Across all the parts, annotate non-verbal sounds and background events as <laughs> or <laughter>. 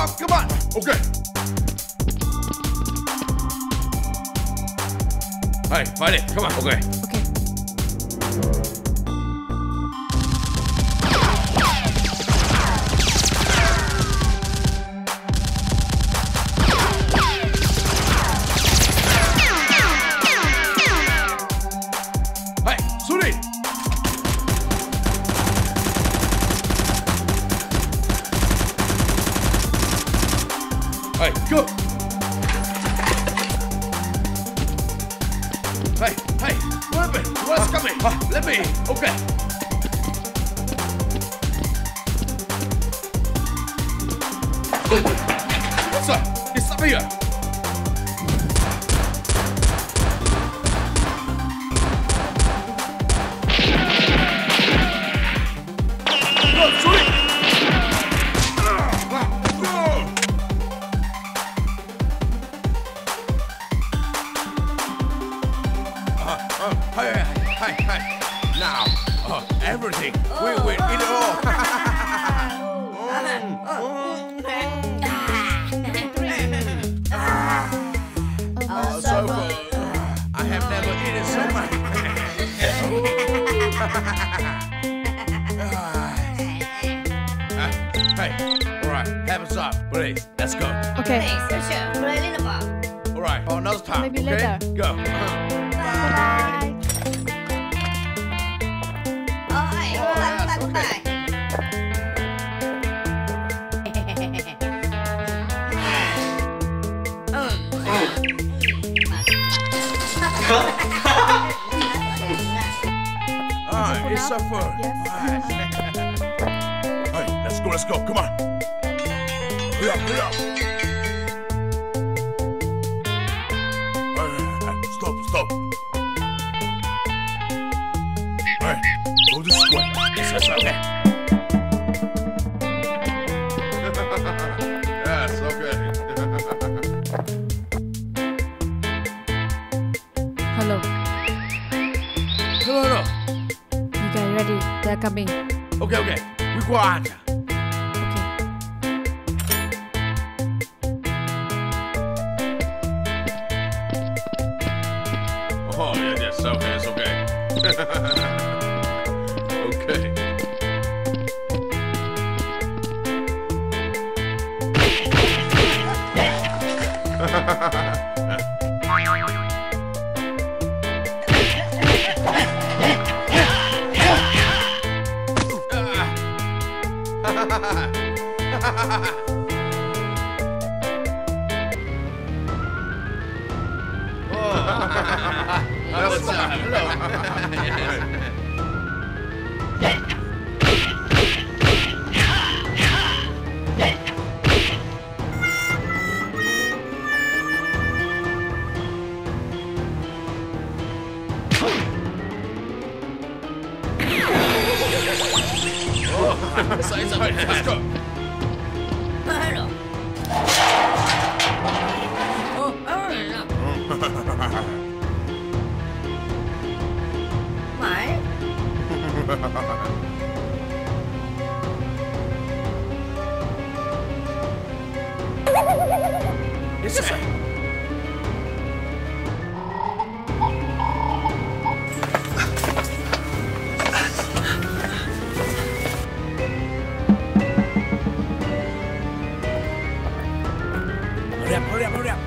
up, come on. Okay. Hey, fight it. Come on. Okay. Okay. What's coming? Ah. Let me. Okay. What's up? It's up here. hey, alright, have a stop, please. Let's go. Okay. Hey, Sasha, play a little ball. Alright, for oh, another time. Maybe okay? later. Go. Uh <laughs> <laughs> -huh. Bye. Bye. Alright, oh, bye, bye, bye. Okay. Huh? Right, it's up for. Yes. Hey, let's go, let's go. Come on. Hurry up, hurry up. Hey, hey, stop, stop. Hey, go this way. Yes, yes, okay. <laughs> yes, okay. Hello. hello, hello. Ready? They're coming. Okay, okay. We go on. Okay. Oh, yeah, yes, okay, it's okay. <laughs> Size up. Let's go. 来了。哦，二人了。 Hurry up, hurry up, hurry up.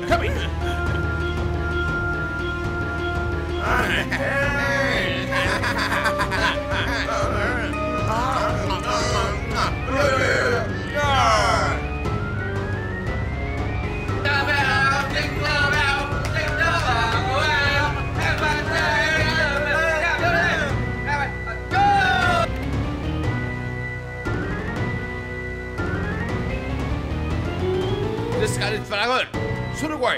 <laughs> Come here. এখন শুরু কর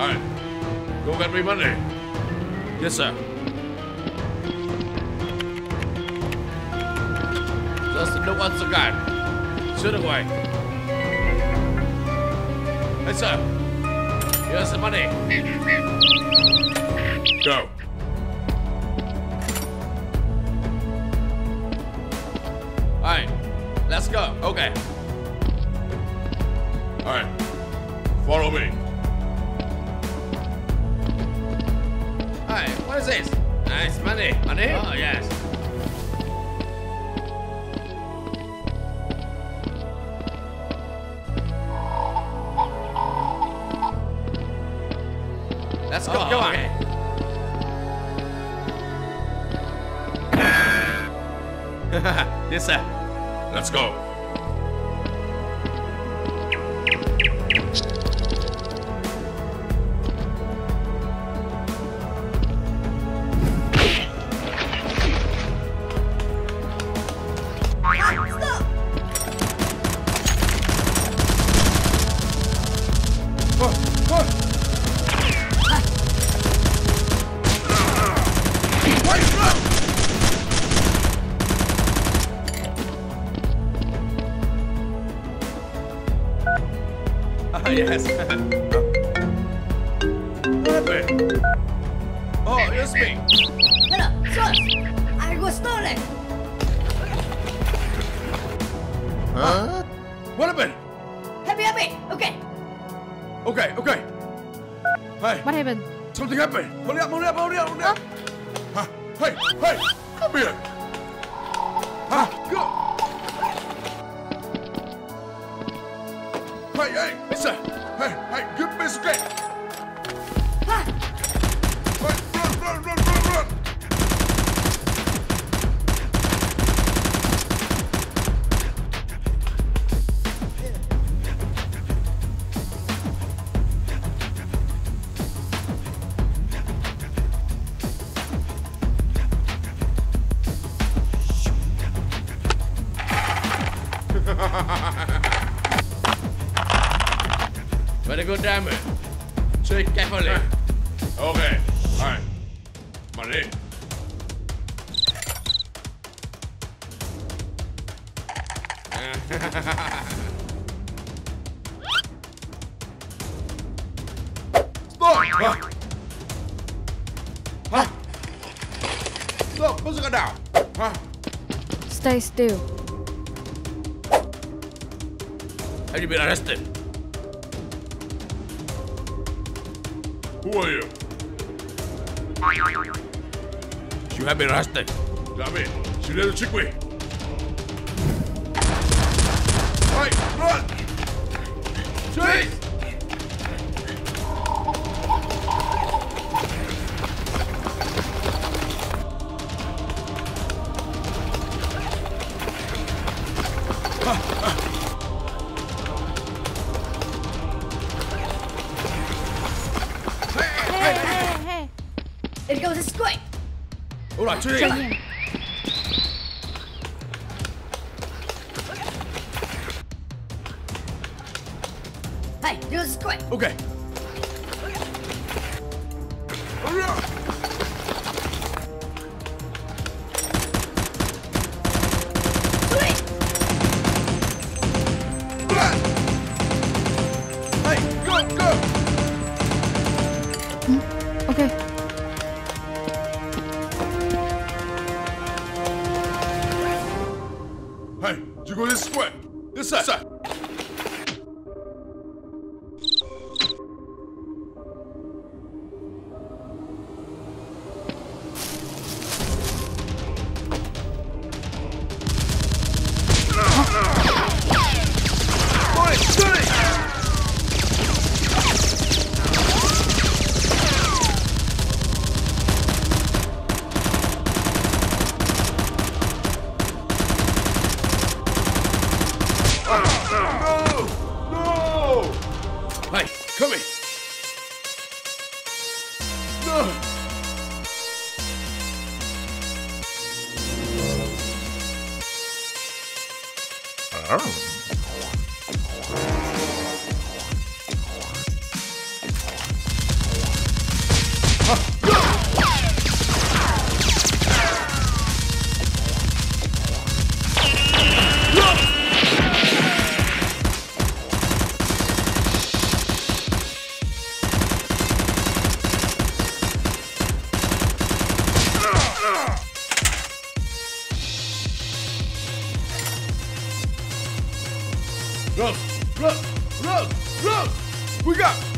Alright. Go get me money. Yes, sir. Just look once again. Shoot away. Hey, sir. Here's the money. Go. Let's go. Okay. Alright. Follow me. Hi, what is this? Nice money. Money? Oh, yes. Let's go. Oh, go okay. on. <laughs> yes, sir. Let's go. <laughs> yes. what happened? Oh, it's me. Hello, sus! I was stolen! Huh? What happened? Happy, happy! Okay. Okay, okay. Hey, What happened? something happened. Hurry up, hurry up, hurry up, hurry up. Huh? Hey, hey, come here. Huh? Go. Hey, hey, listen. Hey, hey, give me a second. Ah, Hey, run, run, run, run, run. <laughs> Very good damage. Take carefully. Okay. Alright. Money. Stop! Huh? Huh? Stop! Put it down. Huh? Stay still. Have you been arrested? Who are you? Siłamy rasztek. Damy, silne do cikły. Right, run! Chase! Goes this way! Alright, Stay chase! here. Hey, it goes this! Okay. Hey, you go this way. This side. Oh. Look! We got